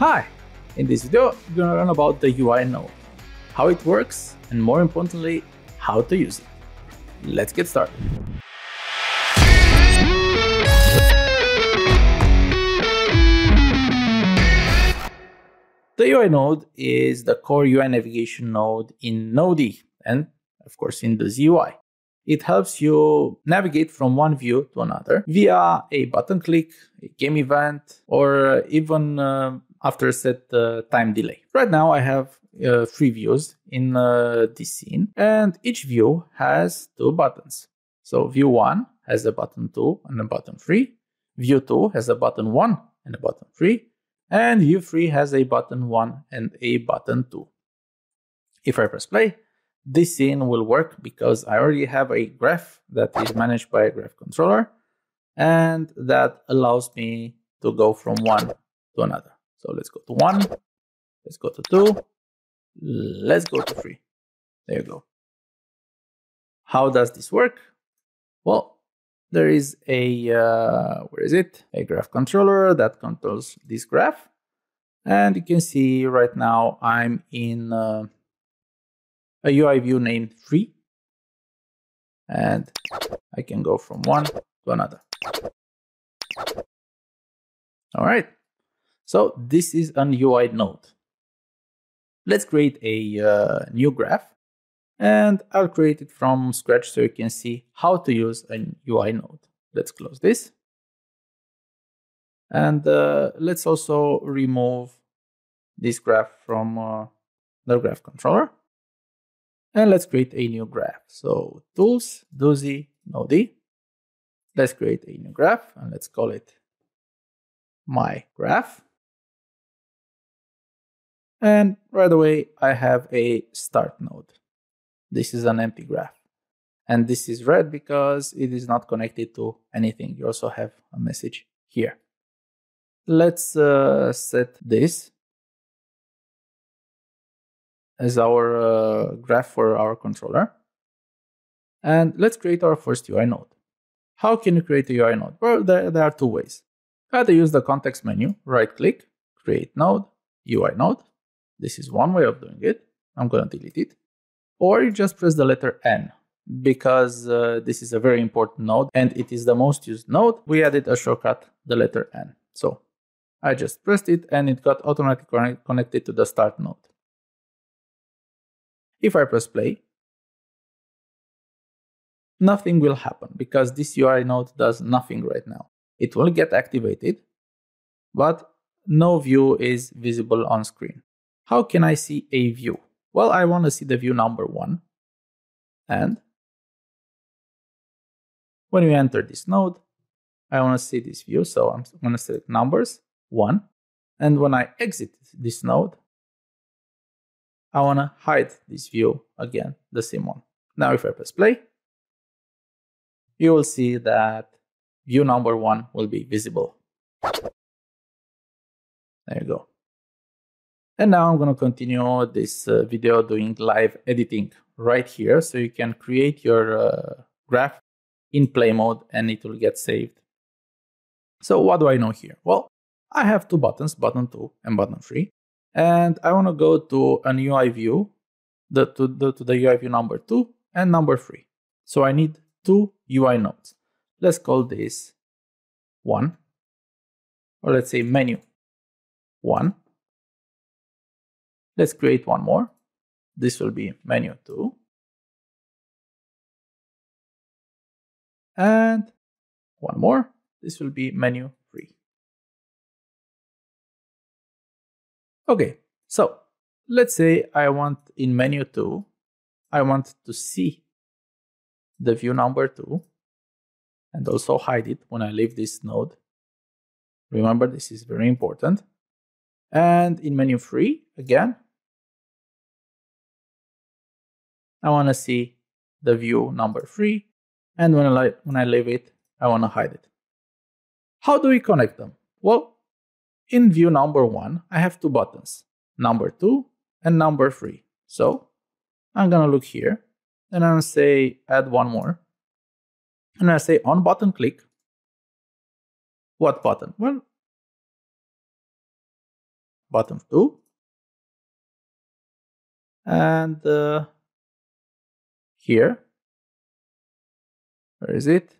Hi! In this video, you're gonna learn about the UI node, how it works, and more importantly, how to use it. Let's get started. The UI node is the core UI navigation node in Nody and, of course, in DoozyUI. It helps you navigate from one view to another via a button click, a game event, or even uh, after a set uh, time delay. Right now, I have uh, three views in uh, this scene, and each view has two buttons. So, view 1 has a button 2 and a button 3, view 2 has a button 1 and a button 3, and view 3 has a button 1 and a button 2. If I press play, this scene will work because I already have a graph that is managed by a graph controller and that allows me to go from one to another. So let's go to one, let's go to two, let's go to three. There you go. How does this work? Well, there is a, uh, where is it? A graph controller that controls this graph. And you can see right now I'm in uh, a UI view named 3. And I can go from one to another. All right. So this is an UI node. Let's create a uh, new graph and I'll create it from scratch so you can see how to use a UI Nody. Let's close this. And uh, let's also remove this graph from uh, the graph controller. And let's create a new graph. So tools, doozy, node. Let's create a new graph and let's call it my graph. And right away, I have a start node. This is an empty graph. And this is red because it is not connected to anything. You also have a message here. Let's uh, set this as our uh, graph for our controller. And let's create our first UI node. How can you create a UI node? Well, there, there are two ways. Either use the context menu, right click, create node, UI node. This is one way of doing it. I'm going to delete it. Or you just press the letter N because uh, this is a very important node and it is the most used node. We added a shortcut, the letter N. So I just pressed it and it got automatically connected to the start node. If I press play, nothing will happen because this UI node does nothing right now. It will get activated, but no view is visible on screen. How can I see a view? Well, I want to see the view number one. And when we enter this node, I want to see this view. So I'm going to select numbers one. And when I exit this node, I want to hide this view again, the same one. Now if I press play, you will see that view number one will be visible. There you go. And now I'm going to continue this uh, video doing live editing right here. So you can create your uh, graph in play mode and it will get saved. So what do I know here? Well, I have two buttons, button 2 and button 3 and I want to go to an UI view, the, to, the, to the UI view number 2 and number 3. So I need two UI nodes. Let's call this 1, or let's say menu 1. Let's create one more. This will be menu 2. And one more. This will be menu 3. Okay, so let's say I want in menu 2, I want to see the view number 2 and also hide it when I leave this node. Remember, this is very important. And in menu 3, again, I want to see the view number 3. And when I, when I leave it, I want to hide it. How do we connect them? Well, in view number one, I have two buttons, number two and number three. So I'm gonna look here and I'm gonna say add one more. And I say on button click. What button? Well, button 2. And uh, here, where is it?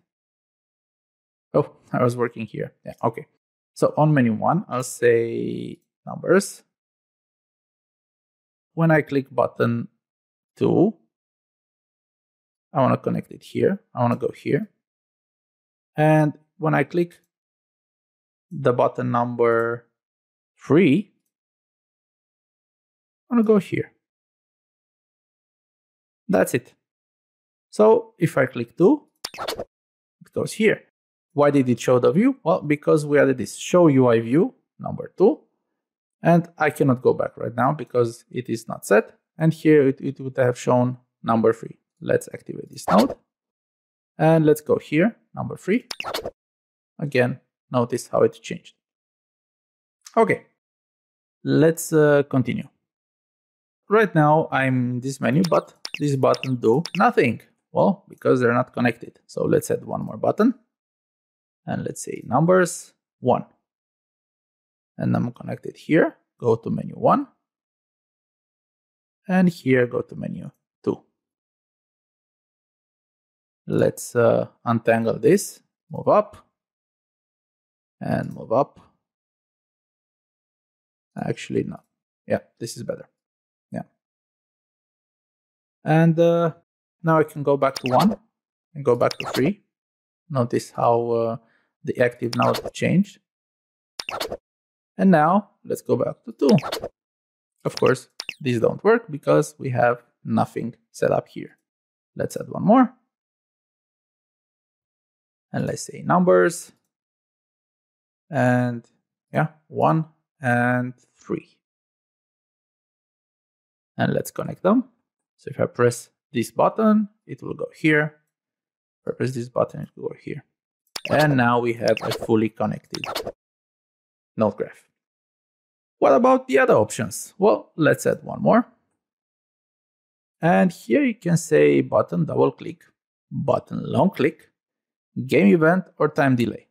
Oh, I was working here. Yeah, okay. So on menu 1, I'll say numbers. When I click button 2, I want to connect it here. I want to go here. And when I click the button number 3, I want to go here. That's it. So if I click 2, it goes here. Why did it show the view? Well, because we added this show UI view, number 2. And I cannot go back right now because it is not set. And here it, it would have shown number 3. Let's activate this node. And let's go here, number 3. Again, notice how it changed. Okay, let's uh, continue. Right now I'm in this menu, but this button do nothing. Well, because they're not connected. So let's add one more button. And let's say numbers 1. And I'm connected here. Go to menu 1. And here go to menu 2. Let's uh, untangle this, move up, and move up. Actually, no. Yeah, this is better. Yeah. And uh, now I can go back to 1 and go back to 3. Notice how uh, the active node changed. And now let's go back to 2. Of course, these don't work because we have nothing set up here. Let's add one more. And let's say numbers. And yeah, 1 and 3. And let's connect them. So if I press this button, it will go here. Press this button, it will go here. And now we have a fully connected node graph. What about the other options? Well, let's add one more. And here you can say button double click, button long click, game event, or time delay.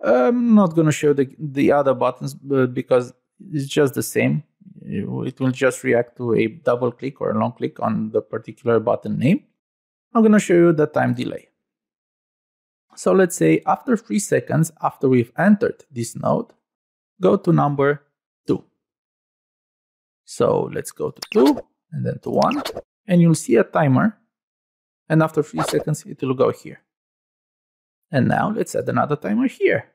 I'm not going to show the, the other buttons uh, because it's just the same. It will just react to a double click or a long click on the particular button name. I'm going to show you the time delay. So let's say after 3 seconds after we've entered this node, go to number 2. So let's go to 2 and then to 1 and you'll see a timer and after 3 seconds it will go here. And now let's add another timer here.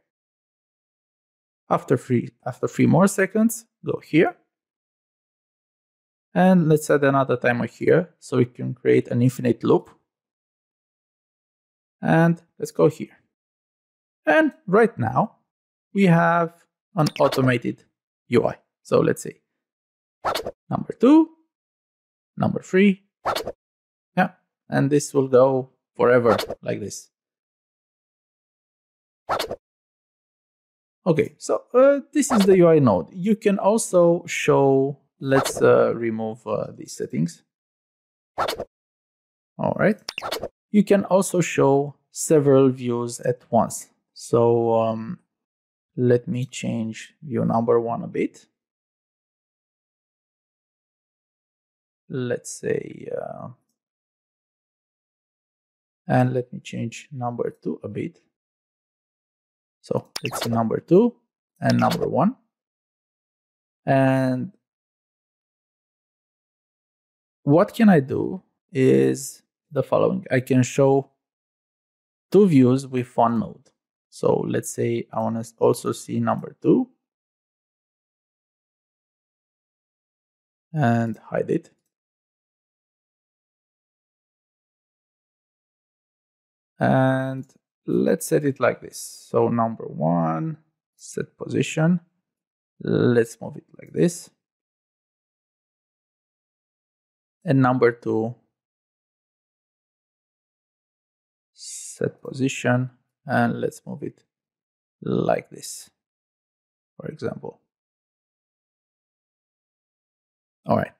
After three, after three more seconds, go here. And let's add another timer here so we can create an infinite loop. And let's go here. And right now, we have an automated UI. So let's see, number two, number three. Yeah, and this will go forever like this. Okay, so uh, this is the UI node. You can also show, let's uh, remove uh, these settings. All right. You can also show several views at once. So um, let me change view number one a bit. Let's say, uh, and let me change number two a bit. So let's number two and number one. And what can I do is the following. I can show two views with one node. So let's say I want to also see number two and hide it. And let's set it like this. So number one, set position. Let's move it like this. And number two, set position. And let's move it like this, for example. All right.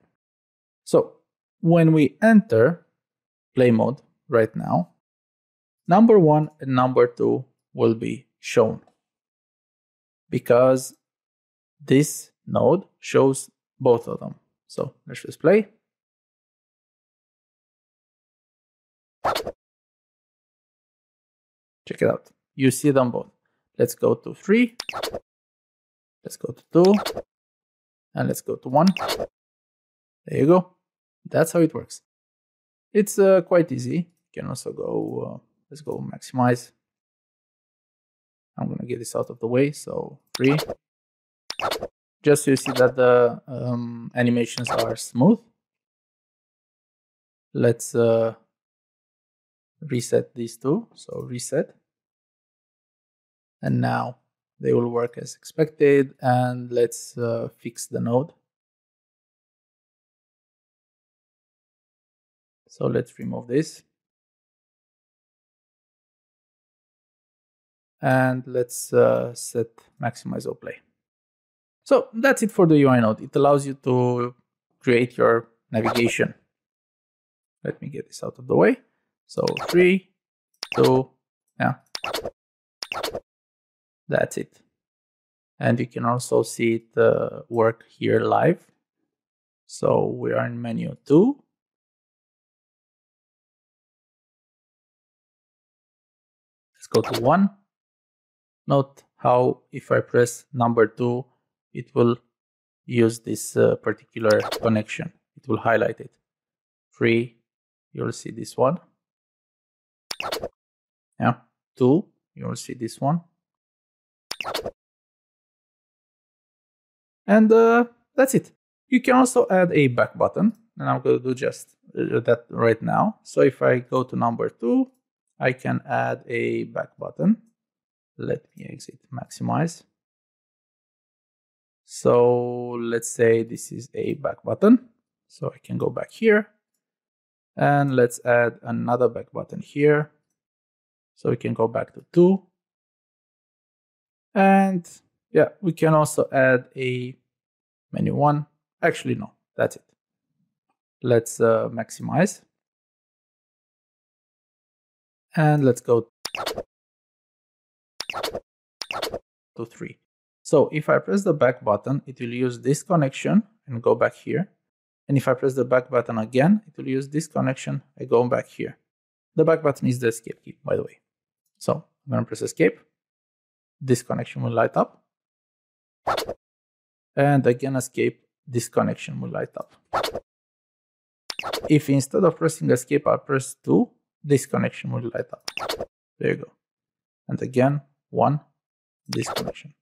So when we enter play mode right now, number one and number two will be shown because this node shows both of them. So let's just play. Check it out. You see them both. Let's go to 3. Let's go to 2. And let's go to 1. There you go. That's how it works. It's uh, quite easy. You can also go, uh, let's go maximize. I'm going to get this out of the way. So 3. Just so you see that the um, animations are smooth. Let's uh, reset these two. So reset. And now they will work as expected. And let's uh, fix the node. So let's remove this. And let's uh, set maximize play. So that's it for the UI node. It allows you to create your navigation. Let me get this out of the way. So three, two, yeah. That's it. And you can also see it uh, work here live. So we are in menu two. Let's go to one. Note how if I press number two, it will use this uh, particular connection. It will highlight it. Three, you'll see this one. Yeah, two, you'll see this one. And uh, that's it. You can also add a back button, and I'm going to do just uh, that right now. So if I go to number two, I can add a back button. Let me exit maximize. So let's say this is a back button. So I can go back here and let's add another back button here. So we can go back to two. And yeah, we can also add a menu one. Actually, no, that's it. Let's uh, maximize. And let's go to three. So if I press the back button, it will use this connection and go back here. And if I press the back button again, it will use this connection and go back here. The back button is the escape key, by the way. So I'm to press escape. This connection will light up. And again, escape, this connection will light up. If instead of pressing escape, I press 2, this connection will light up. There you go. And again, 1, this connection.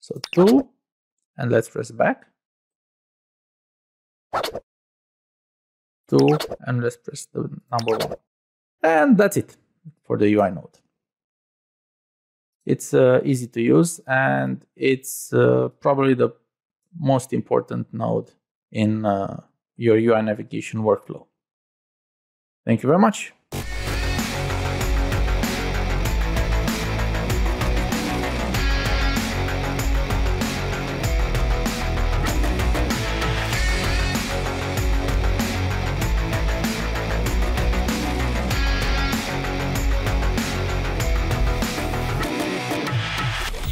So 2, and let's press back. 2, and let's press the number 1. And that's it for the UI node. It's uh, easy to use and it's uh, probably the most important node in uh, your UI navigation workflow. Thank you very much.